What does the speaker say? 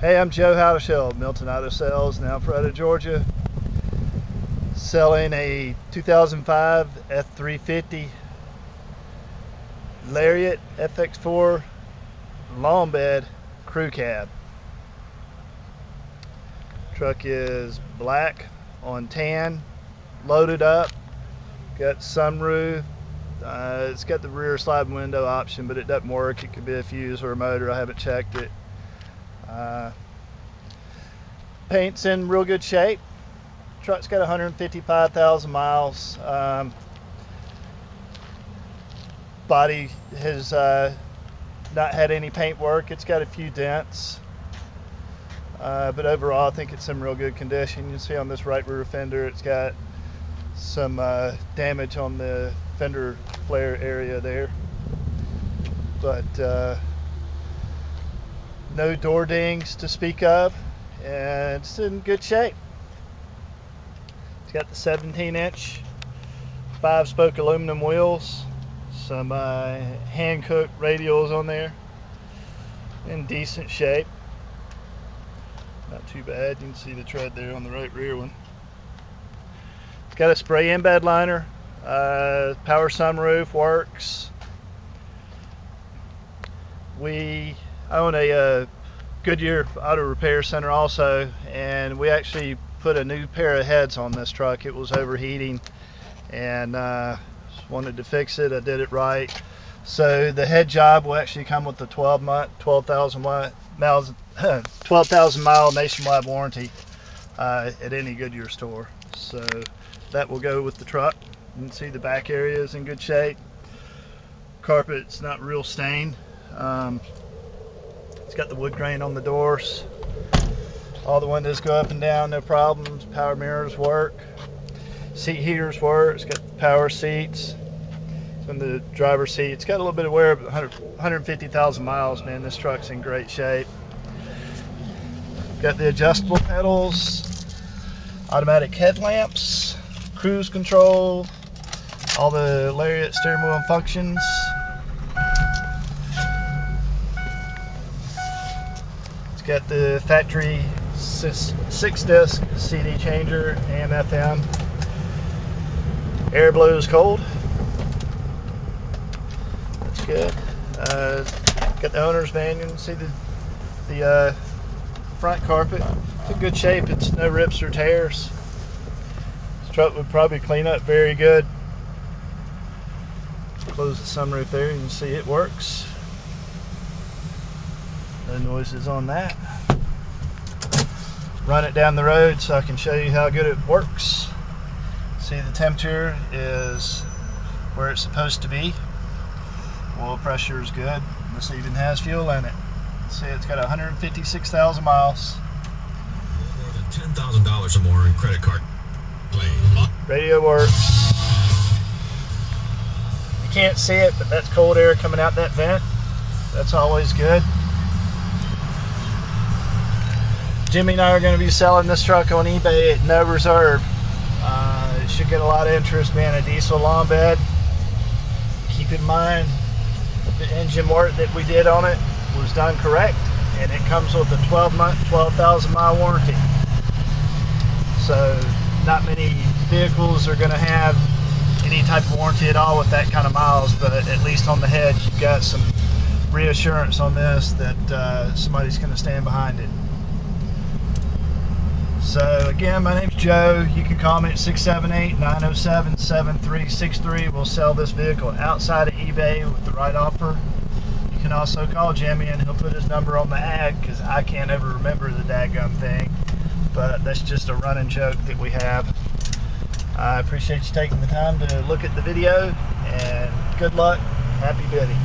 Hey, I'm Joe Howdeshell, Milton Auto Sales now Alpharetta, Georgia. Selling a 2005 F350 Lariat FX4 long bed crew cab. Truck is black on tan, loaded up, got sunroof. Uh, it's got the rear sliding window option, but it doesn't work. It could be a fuse or a motor. I haven't checked it. Uh, paint's in real good shape. Truck's got 155,000 miles. Um, body has uh, not had any paint work. It's got a few dents. Uh, but overall, I think it's in real good condition. You can see on this right rear fender, it's got some uh, damage on the fender flare area there. But uh, no door dings to speak of, and it's in good shape. It's got the 17 inch five spoke aluminum wheels, some uh, Hankook radials on there, in decent shape. Not too bad. You can see the tread there on the right rear one. It's got a spray in bed liner, uh, power sunroof works. We own a uh, Goodyear Auto Repair Center also, and we actually put a new pair of heads on this truck. It was overheating, and uh, wanted to fix it. I did it right. So the head job will actually come with the 12 month, 12,000 miles, 12,000 mile nationwide warranty uh, at any Goodyear store. So that will go with the truck. You can see the back area is in good shape. Carpet's not real stained. Um, it's got the wood grain on the doors. All the windows go up and down, no problems. Power mirrors work. Seat heaters work. It's got power seats. It's in the driver's seat. It's got a little bit of wear, but 150,000 miles, man. This truck's in great shape. Got the adjustable pedals, automatic headlamps, cruise control, all the Lariat steering wheel functions. Got the factory six disc CD changer, AM FM. Air blows cold. That's good. Uh, got the owner's manual. See the the uh, front carpet. It's in good shape. It's no rips or tears. This truck would probably clean up very good. Close the sunroof there. You can see it works. No noises on that. Run it down the road so I can show you how good it works. See the temperature is where it's supposed to be. Oil pressure is good. This even has fuel in it. See it's got 156,000 miles. More than $10,000 or more in credit card. Radio works. You can't see it, but that's cold air coming out that vent. That's always good. Jimmy and I are going to be selling this truck on eBay at no reserve. Uh, it should get a lot of interest being a diesel long bed. Keep in mind the engine work that we did on it was done correct and it comes with a 12 month 12,000 mile warranty. So not many vehicles are going to have any type of warranty at all with that kind of miles but at least on the head you've got some reassurance on this that uh, somebody's going to stand behind it. So again, my name's Joe. You can call me at 678-907-7363. We'll sell this vehicle outside of eBay with the right offer. You can also call Jimmy and he'll put his number on the ad because I can't ever remember the dadgum thing. But that's just a running joke that we have. I appreciate you taking the time to look at the video and good luck. Happy bidding.